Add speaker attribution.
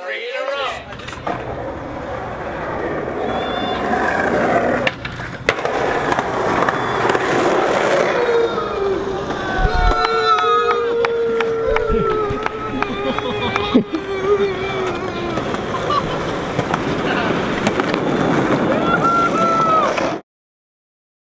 Speaker 1: Three in a row. Ha ha.